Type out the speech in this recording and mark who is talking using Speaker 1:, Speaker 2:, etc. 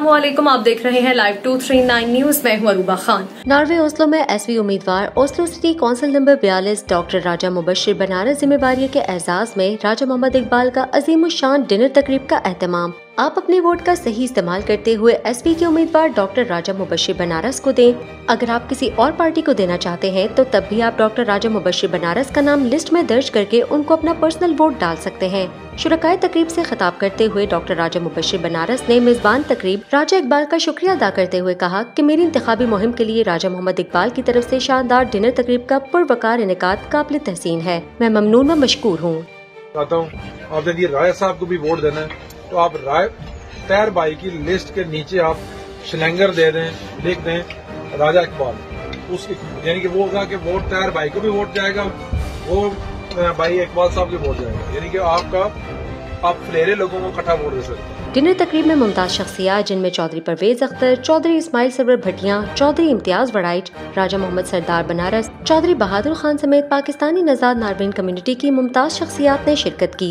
Speaker 1: असलम आप देख रहे हैं live two three nine news में अरूबा खान।
Speaker 2: नॉर्वे ओस्लो में एसवी उम्मीदवार, ओस्लो सिटी काउंसिल नंबर बयालीस, डॉक्टर राजा मुबशर बनारस जिम्मेवार के एजाज में राजा मोहम्मद इकबाल का अजीम शान डिनर तकरीब का अहतमाम। आप अपने वोट का सही इस्तेमाल करते हुए एसपी के उम्मीदवार डॉक्टर राजा मुबशर बनारस को दें। अगर आप किसी और पार्टी को देना चाहते हैं तो तब भी आप डॉक्टर राजा मुबशर बनारस का नाम लिस्ट में दर्ज करके उनको अपना पर्सनल वोट डाल सकते हैं। शुरकाय तकरीब से खिताब करते हुए डॉक्टर राजा मुबशर बनारस ने मेजबान तकरीब राजा इकबाल का शुक्रिया अदा करते हुए कहा कि मेरी इंतबी मुहिम के लिए राजा मोहम्मद इकबाल की तरफ़ से शानदार डिनर तकरीब का पुरवकार इनका काबिल तहसीन है। मैं ममनून व मशकूर हूँ।
Speaker 3: चाहता आपने राय साहब को भी वोट देना है। तो आप राय, तैर बाई की लिस्ट के नीचे आप शलंगर दे दें, लिख दें, राजा इकबाल। उस यानी कि वो होगा कि वोट तैर बाई को भी वोट जाएगा, वो भाई इकबाल साहब को वोट जाएगा। यानी कि आपका, आप फ्लेरे लोगों को इकट्ठा वोट दे सकते
Speaker 2: डिनर तकरीब में मुमताज़ शख्सियात, जिनमें चौधरी परवेज अख्तर, चौधरी इस्माइल सरवर भटिया चौधरी इम्तियाज़ वड़ाइट, राजा मोहम्मद सरदार बनारस, चौधरी बहादुर खान समेत पाकिस्तानी नजाद नारबिन कम्युनिटी की मुमताज़ शख्सियात ने शिरकत की।